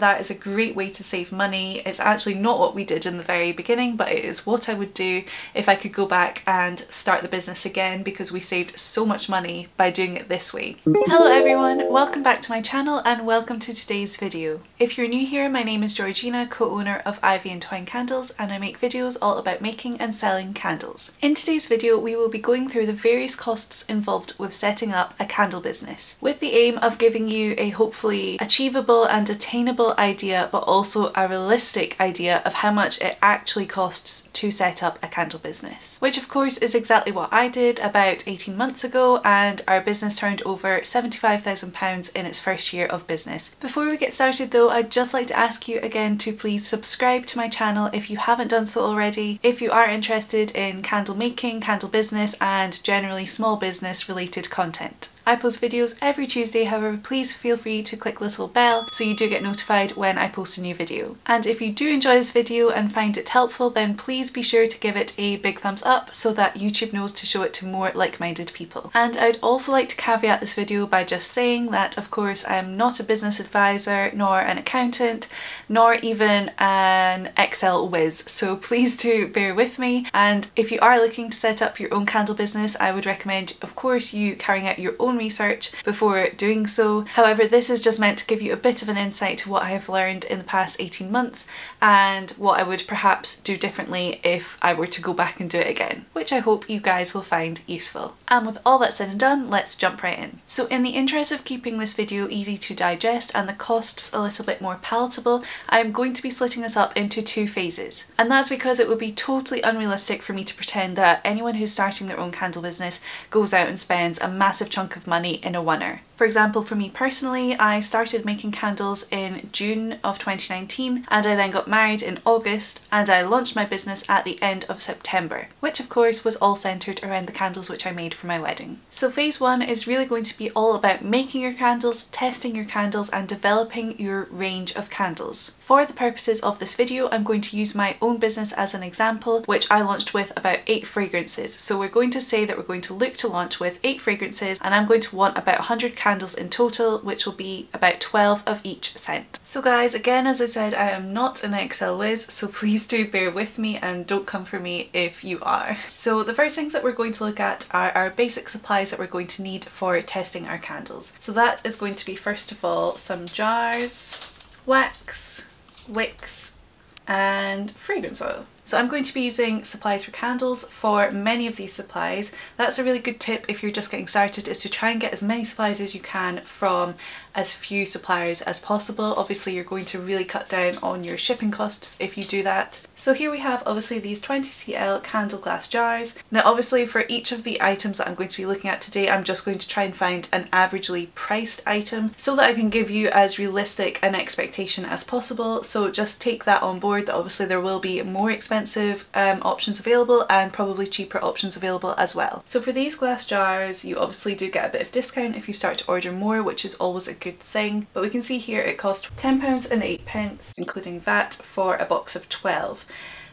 That is a great way to save money. It's actually not what we did in the very beginning, but it is what I would do if I could go back and start the business again because we saved so much money by doing it this way. Hello everyone, welcome back to my channel and welcome to today's video. If you're new here, my name is Georgina, co-owner of Ivy and Twine Candles and I make videos all about making and selling candles. In today's video we will be going through the various costs involved with setting up a candle business with the aim of giving you a hopefully achievable and attainable idea but also a realistic idea of how much it actually costs to set up a candle business. Which of course is exactly what I did about 18 months ago and our business turned over £75,000 in its first year of business. Before we get started though I'd just like to ask you again to please subscribe to my channel if you haven't done so already. If you are interested in candle making, candle business and generally small business related content. I post videos every Tuesday, however please feel free to click little bell so you do get notified when I post a new video. And if you do enjoy this video and find it helpful then please be sure to give it a big thumbs up so that YouTube knows to show it to more like-minded people. And I'd also like to caveat this video by just saying that of course I'm not a business advisor nor an accountant nor even an Excel whiz so please do bear with me and if you are looking to set up your own candle business I would recommend of course you carrying out your own research before doing so. However, this is just meant to give you a bit of an insight to what I have learned in the past 18 months and what I would perhaps do differently if I were to go back and do it again, which I hope you guys will find useful. And with all that said and done, let's jump right in. So in the interest of keeping this video easy to digest and the costs a little bit more palatable, I'm going to be splitting this up into two phases. And that's because it would be totally unrealistic for me to pretend that anyone who's starting their own candle business goes out and spends a massive chunk of money in a oneer. For example, for me personally, I started making candles in June of 2019 and I then got married in August and I launched my business at the end of September, which of course was all centred around the candles which I made for my wedding. So phase one is really going to be all about making your candles, testing your candles and developing your range of candles. For the purposes of this video, I'm going to use my own business as an example, which I launched with about eight fragrances. So we're going to say that we're going to look to launch with eight fragrances and I'm going to want about 100 candles candles in total, which will be about 12 of each scent. So guys, again, as I said, I am not an Excel whiz, so please do bear with me and don't come for me if you are. So the first things that we're going to look at are our basic supplies that we're going to need for testing our candles. So that is going to be first of all some jars, wax, wicks and fragrance oil. So I'm going to be using supplies for candles for many of these supplies. That's a really good tip if you're just getting started is to try and get as many supplies as you can from as few suppliers as possible. Obviously you're going to really cut down on your shipping costs if you do that. So here we have obviously these 20cl candle glass jars. Now obviously for each of the items that I'm going to be looking at today I'm just going to try and find an averagely priced item so that I can give you as realistic an expectation as possible. So just take that on board that obviously there will be more expensive um, options available and probably cheaper options available as well. So for these glass jars you obviously do get a bit of discount if you start to order more which is always a good thing. But we can see here it cost £10 and 8 pence, including VAT, for a box of 12.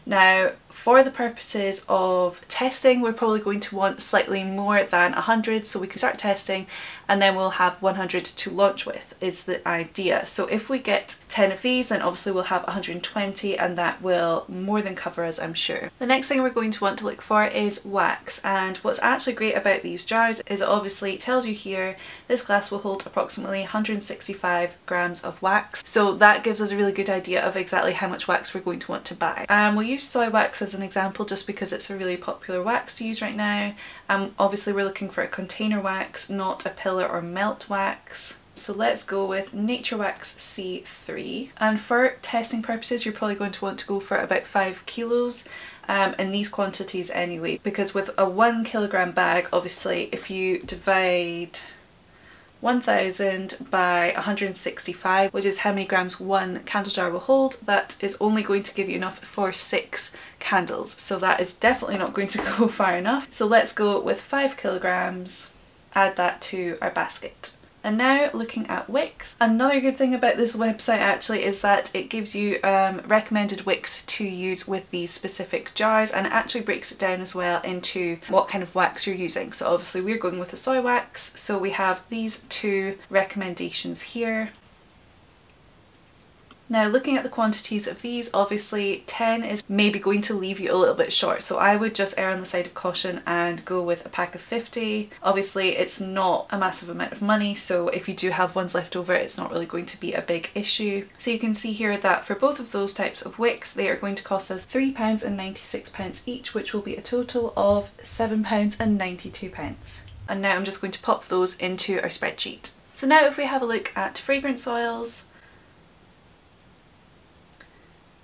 Now, for the purposes of testing, we're probably going to want slightly more than 100, so we can start testing and then we'll have 100 to launch with is the idea. So if we get 10 of these then obviously we'll have 120 and that will more than cover us I'm sure. The next thing we're going to want to look for is wax and what's actually great about these jars is it obviously tells you here this glass will hold approximately 165 grams of wax so that gives us a really good idea of exactly how much wax we're going to want to buy. Um, we'll use soy wax as an example just because it's a really popular wax to use right now. Um, obviously we're looking for a container wax not a pillar or melt wax. So let's go with Nature Wax C3 and for testing purposes you're probably going to want to go for about 5 kilos um, in these quantities anyway because with a 1 kilogram bag obviously if you divide 1000 by 165 which is how many grams one candle jar will hold. That is only going to give you enough for six candles. So that is definitely not going to go far enough. So let's go with five kilograms add that to our basket. And now looking at wicks. Another good thing about this website actually is that it gives you um, recommended wicks to use with these specific jars and it actually breaks it down as well into what kind of wax you're using. So obviously we're going with the soy wax so we have these two recommendations here. Now looking at the quantities of these, obviously 10 is maybe going to leave you a little bit short. So I would just err on the side of caution and go with a pack of 50. Obviously it's not a massive amount of money. So if you do have ones left over, it's not really going to be a big issue. So you can see here that for both of those types of wicks, they are going to cost us £3 and 96 pence each, which will be a total of £7 and 92 pence. And now I'm just going to pop those into our spreadsheet. So now if we have a look at fragrance oils,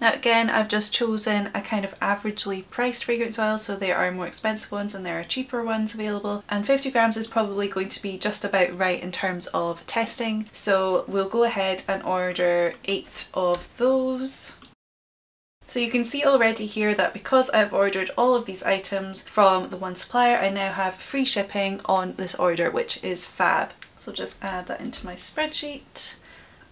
now again, I've just chosen a kind of averagely priced fragrance oil, so there are more expensive ones and there are cheaper ones available. And 50 grams is probably going to be just about right in terms of testing. So we'll go ahead and order eight of those. So you can see already here that because I've ordered all of these items from the one supplier, I now have free shipping on this order, which is fab. So just add that into my spreadsheet.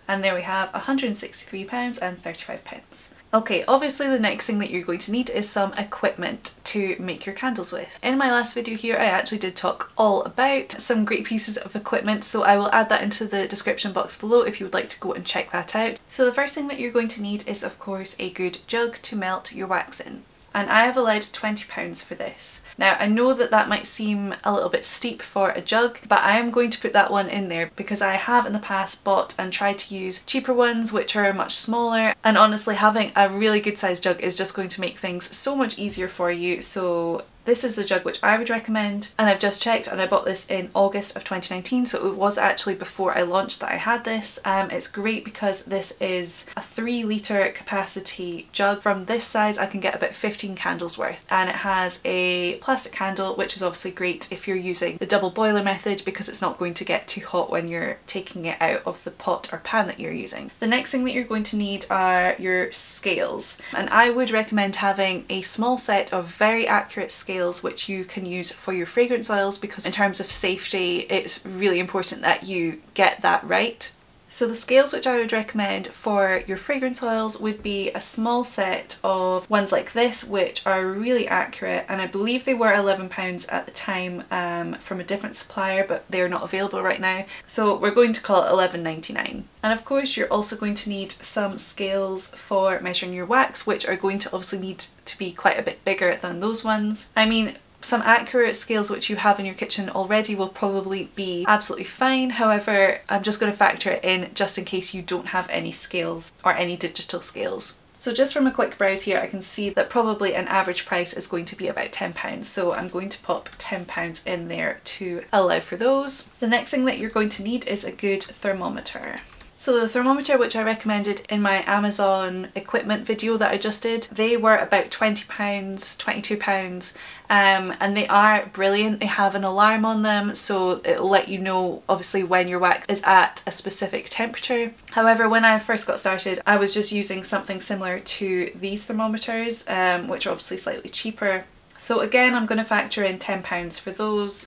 And there we have £163 and 35 pence. Okay, obviously the next thing that you're going to need is some equipment to make your candles with. In my last video here I actually did talk all about some great pieces of equipment so I will add that into the description box below if you would like to go and check that out. So the first thing that you're going to need is of course a good jug to melt your wax in and I have allowed £20 for this. Now I know that that might seem a little bit steep for a jug but I am going to put that one in there because I have in the past bought and tried to use cheaper ones which are much smaller and honestly having a really good sized jug is just going to make things so much easier for you so this is the jug which I would recommend and I've just checked and I bought this in August of 2019 so it was actually before I launched that I had this. Um, it's great because this is a 3 litre capacity jug. From this size I can get about 15 candles worth and it has a plastic candle which is obviously great if you're using the double boiler method because it's not going to get too hot when you're taking it out of the pot or pan that you're using. The next thing that you're going to need are your scales and I would recommend having a small set of very accurate scales scales which you can use for your fragrance oils because in terms of safety it's really important that you get that right. So the scales which I would recommend for your fragrance oils would be a small set of ones like this which are really accurate and I believe they were £11 at the time um, from a different supplier but they're not available right now so we're going to call it $11.99. And of course you're also going to need some scales for measuring your wax which are going to obviously need to be quite a bit bigger than those ones. I mean some accurate scales which you have in your kitchen already will probably be absolutely fine. However, I'm just going to factor it in just in case you don't have any scales or any digital scales. So just from a quick browse here I can see that probably an average price is going to be about £10 so I'm going to pop £10 in there to allow for those. The next thing that you're going to need is a good thermometer. So the thermometer which I recommended in my Amazon equipment video that I just did, they were about £20, £22 um, and they are brilliant. They have an alarm on them so it'll let you know obviously when your wax is at a specific temperature. However when I first got started I was just using something similar to these thermometers um, which are obviously slightly cheaper. So again I'm going to factor in £10 for those.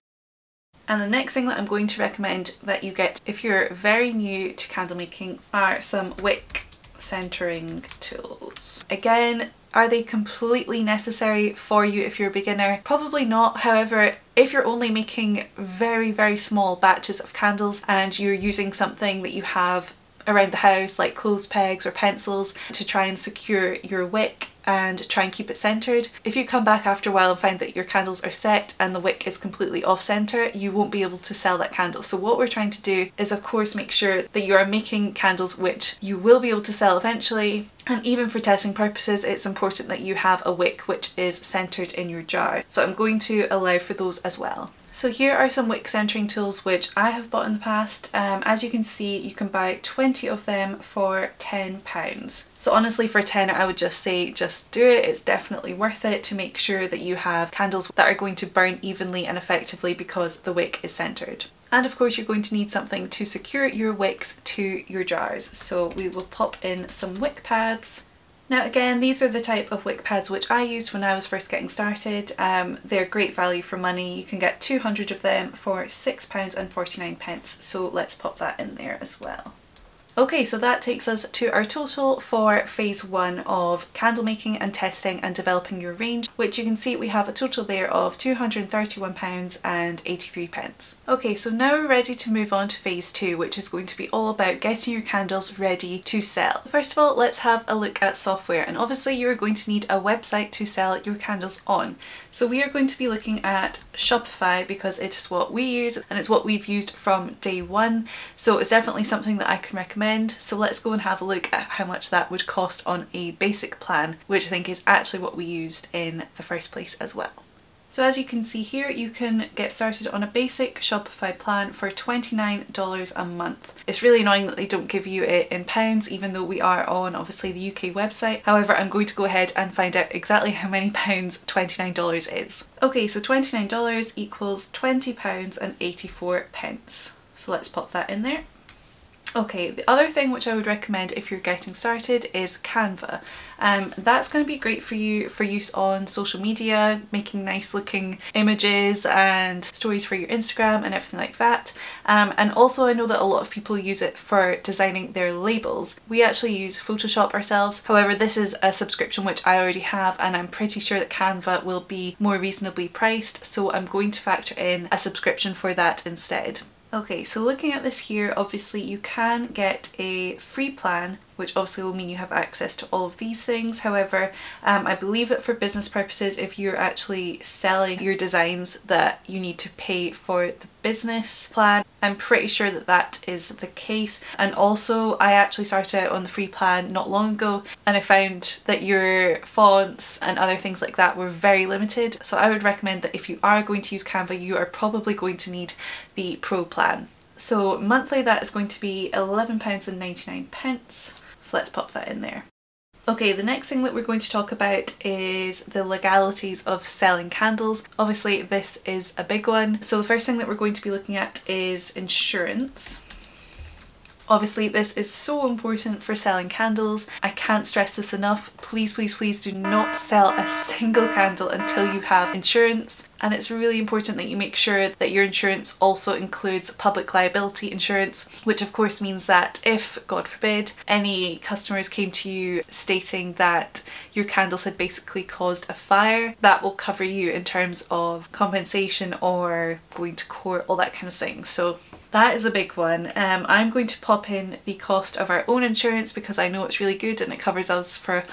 And the next thing that I'm going to recommend that you get if you're very new to candle making are some wick centering tools. Again, are they completely necessary for you if you're a beginner? Probably not. However, if you're only making very, very small batches of candles and you're using something that you have around the house like clothes pegs or pencils to try and secure your wick and try and keep it centered. If you come back after a while and find that your candles are set and the wick is completely off center, you won't be able to sell that candle. So what we're trying to do is of course make sure that you are making candles which you will be able to sell eventually and even for testing purposes, it's important that you have a wick which is centered in your jar. So I'm going to allow for those as well. So here are some wick centering tools which I have bought in the past. Um, as you can see, you can buy 20 of them for £10. So honestly for 10 I would just say just do it, it's definitely worth it to make sure that you have candles that are going to burn evenly and effectively because the wick is centered. And of course you're going to need something to secure your wicks to your jars. So we will pop in some wick pads. Now again, these are the type of wick pads which I used when I was first getting started. Um, they're great value for money. You can get 200 of them for £6.49, so let's pop that in there as well. Okay, so that takes us to our total for phase one of candle making and testing and developing your range. Which you can see we have a total there of £231 and 83 pence. Okay, so now we're ready to move on to phase two, which is going to be all about getting your candles ready to sell. First of all, let's have a look at software and obviously you're going to need a website to sell your candles on. So we are going to be looking at Shopify because it is what we use and it's what we've used from day one. So it's definitely something that I can recommend. So let's go and have a look at how much that would cost on a basic plan, which I think is actually what we used in the first place as well. So as you can see here, you can get started on a basic Shopify plan for $29 a month. It's really annoying that they don't give you it in pounds, even though we are on obviously the UK website. However, I'm going to go ahead and find out exactly how many pounds $29 is. Okay, so $29 equals £20 and 84 pence. So let's pop that in there. Okay, the other thing which I would recommend if you're getting started is Canva. Um, that's going to be great for you for use on social media, making nice looking images and stories for your Instagram and everything like that. Um, and also I know that a lot of people use it for designing their labels. We actually use Photoshop ourselves, however this is a subscription which I already have and I'm pretty sure that Canva will be more reasonably priced so I'm going to factor in a subscription for that instead. Okay, so looking at this here, obviously you can get a free plan which obviously will mean you have access to all of these things. However, um, I believe that for business purposes, if you're actually selling your designs that you need to pay for the business plan. I'm pretty sure that that is the case. And also I actually started out on the free plan not long ago and I found that your fonts and other things like that were very limited. So I would recommend that if you are going to use Canva, you are probably going to need the pro plan. So monthly that is going to be £11.99. So let's pop that in there. Okay, the next thing that we're going to talk about is the legalities of selling candles. Obviously this is a big one. So the first thing that we're going to be looking at is insurance. Obviously this is so important for selling candles. I can't stress this enough. Please, please, please do not sell a single candle until you have insurance and it's really important that you make sure that your insurance also includes public liability insurance which of course means that if god forbid any customers came to you stating that your candles had basically caused a fire that will cover you in terms of compensation or going to court all that kind of thing so that is a big one. Um, I'm going to pop in the cost of our own insurance because I know it's really good and it covers us for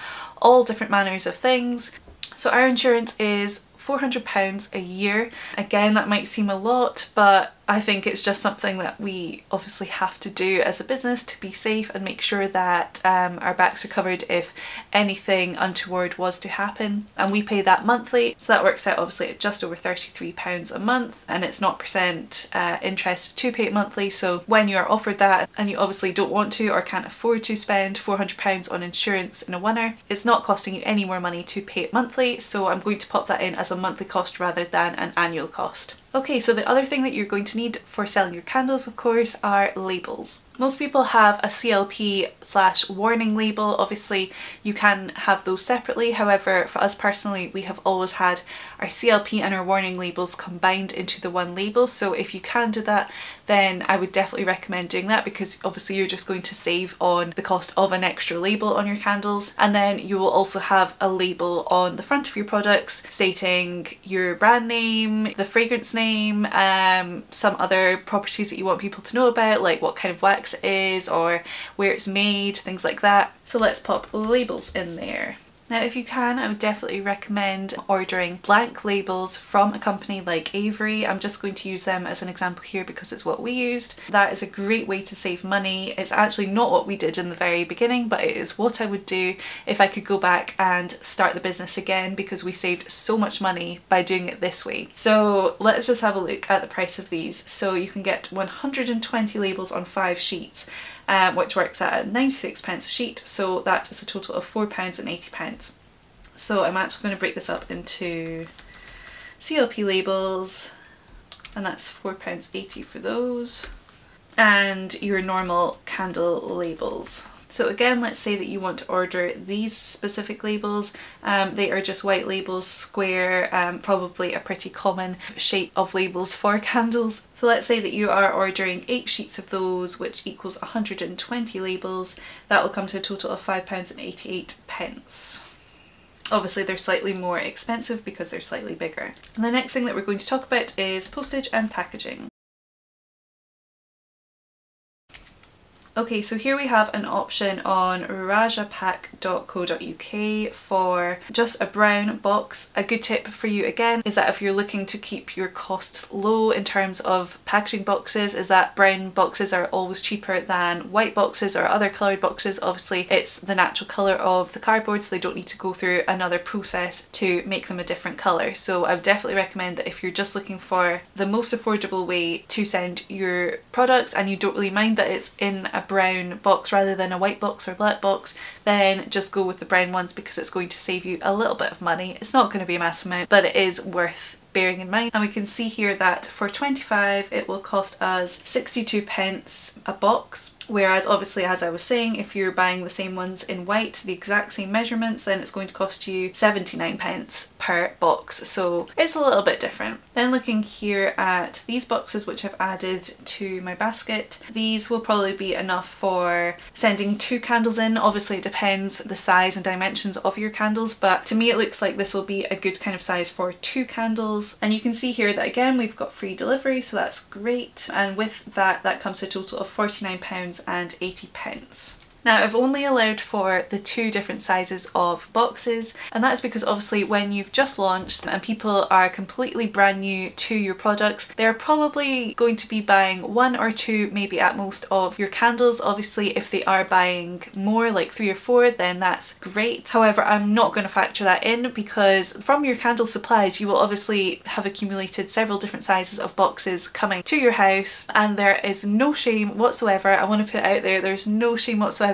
all different manners of things. So our insurance is £400 a year. Again, that might seem a lot, but I think it's just something that we obviously have to do as a business to be safe and make sure that um, our backs are covered if anything untoward was to happen. And we pay that monthly, so that works out obviously at just over £33 a month and it's not percent uh, interest to pay it monthly. So when you are offered that and you obviously don't want to or can't afford to spend £400 on insurance in a winner, it's not costing you any more money to pay it monthly. So I'm going to pop that in as a monthly cost rather than an annual cost. Okay, so the other thing that you're going to need for selling your candles, of course, are labels. Most people have a CLP slash warning label. Obviously, you can have those separately. However, for us personally, we have always had our CLP and our warning labels combined into the one label. So if you can do that, then I would definitely recommend doing that because obviously you're just going to save on the cost of an extra label on your candles. And then you will also have a label on the front of your products stating your brand name, the fragrance name, um, some other properties that you want people to know about, like what kind of wax it is or where it's made, things like that. So let's pop labels in there. Now if you can, I would definitely recommend ordering blank labels from a company like Avery. I'm just going to use them as an example here because it's what we used. That is a great way to save money. It's actually not what we did in the very beginning, but it is what I would do if I could go back and start the business again because we saved so much money by doing it this way. So let's just have a look at the price of these. So you can get 120 labels on five sheets uh, which works at 96 pence a sheet so that is a total of £4 and 80 pence. So I'm actually going to break this up into CLP labels and that's £4.80 for those and your normal candle labels. So again, let's say that you want to order these specific labels. Um, they are just white labels, square, um, probably a pretty common shape of labels for candles. So let's say that you are ordering eight sheets of those, which equals 120 labels. That will come to a total of £5.88. Obviously they're slightly more expensive because they're slightly bigger. And the next thing that we're going to talk about is postage and packaging. Okay, so here we have an option on rajapack.co.uk for just a brown box. A good tip for you again is that if you're looking to keep your cost low in terms of packaging boxes is that brown boxes are always cheaper than white boxes or other coloured boxes. Obviously it's the natural colour of the cardboard so they don't need to go through another process to make them a different colour. So I would definitely recommend that if you're just looking for the most affordable way to send your products and you don't really mind that it's in a brown box rather than a white box or a black box then just go with the brown ones because it's going to save you a little bit of money. It's not going to be a massive amount but it is worth bearing in mind. And we can see here that for 25 it will cost us 62 pence a box whereas obviously as I was saying if you're buying the same ones in white the exact same measurements then it's going to cost you 79 pence per box so it's a little bit different. Then looking here at these boxes which I've added to my basket these will probably be enough for sending two candles in. Obviously it depends the size and dimensions of your candles but to me it looks like this will be a good kind of size for two candles. And you can see here that again we've got free delivery so that's great. And with that that comes to a total of £49 and 80 pence. Now I've only allowed for the two different sizes of boxes and that's because obviously when you've just launched and people are completely brand new to your products they're probably going to be buying one or two maybe at most of your candles. Obviously if they are buying more like three or four then that's great. However I'm not going to factor that in because from your candle supplies you will obviously have accumulated several different sizes of boxes coming to your house and there is no shame whatsoever. I want to put it out there there's no shame whatsoever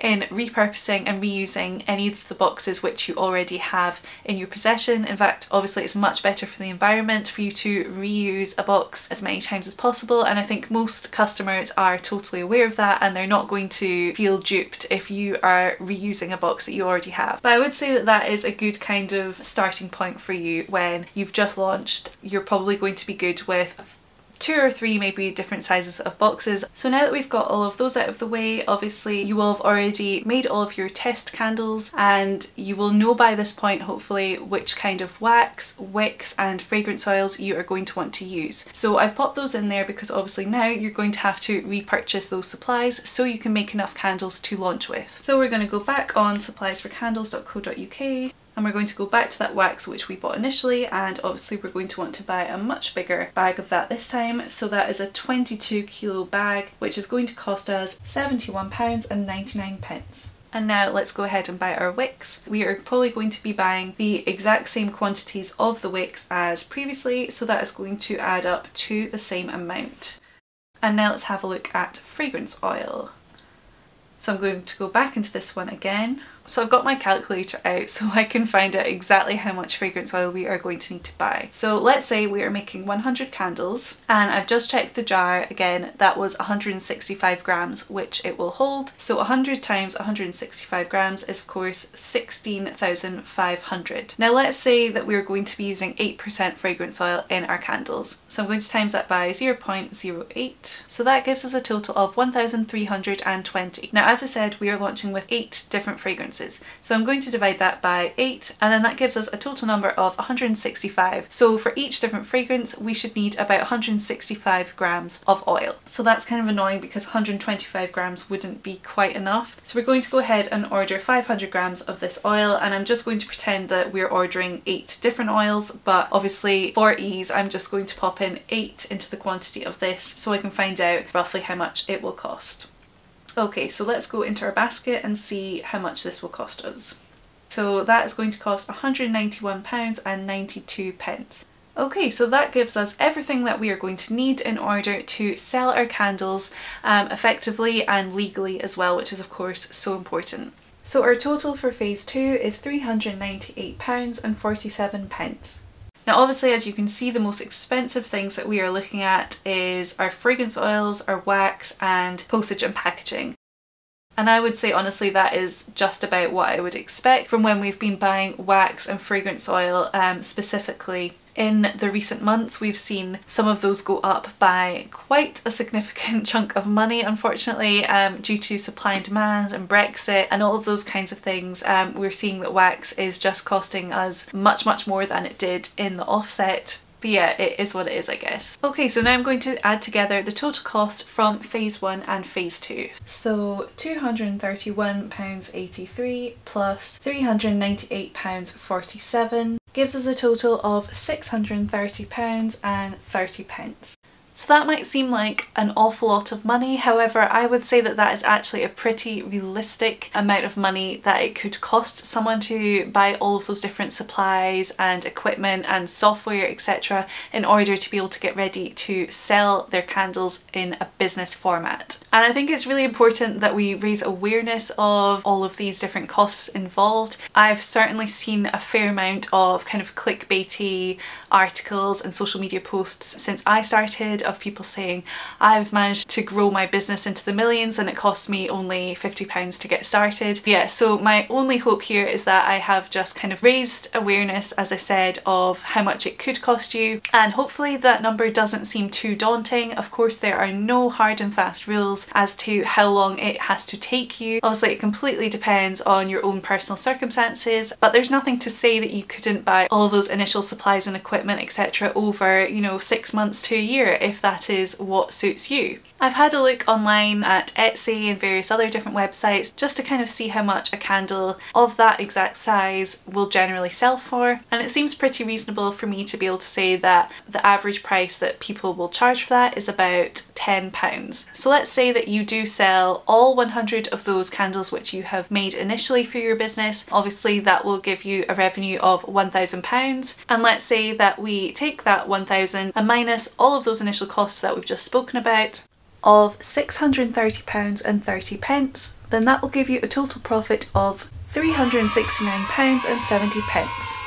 in repurposing and reusing any of the boxes which you already have in your possession. In fact, obviously it's much better for the environment for you to reuse a box as many times as possible and I think most customers are totally aware of that and they're not going to feel duped if you are reusing a box that you already have. But I would say that that is a good kind of starting point for you when you've just launched. You're probably going to be good with two or three maybe different sizes of boxes. So now that we've got all of those out of the way, obviously you will have already made all of your test candles and you will know by this point hopefully which kind of wax, wicks and fragrance oils you are going to want to use. So I've popped those in there because obviously now you're going to have to repurchase those supplies so you can make enough candles to launch with. So we're going to go back on suppliesforcandles.co.uk and we're going to go back to that wax which we bought initially and obviously we're going to want to buy a much bigger bag of that this time so that is a 22 kilo bag which is going to cost us 71 pounds and 99 pence. And now let's go ahead and buy our wicks. We are probably going to be buying the exact same quantities of the wicks as previously, so that is going to add up to the same amount. And now let's have a look at fragrance oil. So I'm going to go back into this one again so I've got my calculator out so I can find out exactly how much fragrance oil we are going to need to buy. So let's say we are making 100 candles and I've just checked the jar again that was 165 grams which it will hold. So 100 times 165 grams is of course 16,500. Now let's say that we're going to be using 8% fragrance oil in our candles. So I'm going to times that by 0.08 so that gives us a total of 1,320. Now as I said we are launching with 8 different fragrances So I'm going to divide that by 8 and then that gives us a total number of 165. So for each different fragrance we should need about 165 grams of oil. So that's kind of annoying because 125 grams wouldn't be quite enough. So we're going to go ahead and order 500 grams of this oil and I'm just going to pretend that we're ordering 8 different oils but obviously for ease I'm just going to pop in 8 into the quantity of this so I can find out roughly how much it will cost. Okay, so let's go into our basket and see how much this will cost us. So that is going to cost £191 and 92 pence. Okay, so that gives us everything that we are going to need in order to sell our candles um, effectively and legally as well, which is of course so important. So our total for phase two is £398 and 47 pence. Now obviously as you can see the most expensive things that we are looking at is our fragrance oils, our wax and postage and packaging. And I would say honestly that is just about what I would expect from when we've been buying wax and fragrance oil um, specifically. In the recent months we've seen some of those go up by quite a significant chunk of money unfortunately um, due to supply and demand and Brexit and all of those kinds of things. Um, we're seeing that wax is just costing us much much more than it did in the offset but yeah, it is what it is, I guess. Okay, so now I'm going to add together the total cost from phase one and phase two. So £231.83 plus £398.47 gives us a total of £630 and 30 pence. So that might seem like an awful lot of money, however I would say that that is actually a pretty realistic amount of money that it could cost someone to buy all of those different supplies and equipment and software etc in order to be able to get ready to sell their candles in a business format. And I think it's really important that we raise awareness of all of these different costs involved. I've certainly seen a fair amount of kind of clickbaity articles and social media posts since I started of people saying I've managed to grow my business into the millions and it cost me only £50 to get started. Yeah, so my only hope here is that I have just kind of raised awareness, as I said, of how much it could cost you and hopefully that number doesn't seem too daunting. Of course there are no hard and fast rules as to how long it has to take you. Obviously it completely depends on your own personal circumstances but there's nothing to say that you couldn't buy all of those initial supplies and equipment etc over you know six months to a year if if that is what suits you. I've had a look online at Etsy and various other different websites just to kind of see how much a candle of that exact size will generally sell for and it seems pretty reasonable for me to be able to say that the average price that people will charge for that is about £10. So let's say that you do sell all 100 of those candles which you have made initially for your business. Obviously that will give you a revenue of £1,000 and let's say that we take that 1000 and minus all of those initial costs that we've just spoken about of £630.30, pence, then that will give you a total profit of £369 and 70 pence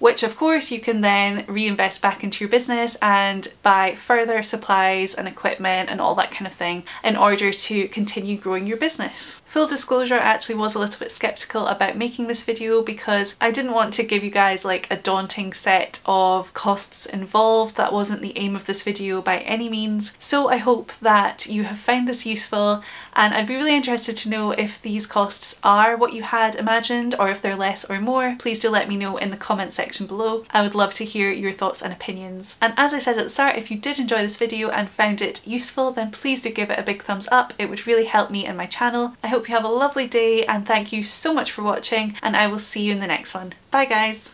which of course you can then reinvest back into your business and buy further supplies and equipment and all that kind of thing in order to continue growing your business. Full disclosure, I actually was a little bit skeptical about making this video because I didn't want to give you guys like a daunting set of costs involved. That wasn't the aim of this video by any means. So I hope that you have found this useful and I'd be really interested to know if these costs are what you had imagined or if they're less or more. Please do let me know in the comment section below. I would love to hear your thoughts and opinions. And as I said at the start, if you did enjoy this video and found it useful, then please do give it a big thumbs up. It would really help me and my channel. I hope you have a lovely day and thank you so much for watching and I will see you in the next one. Bye guys!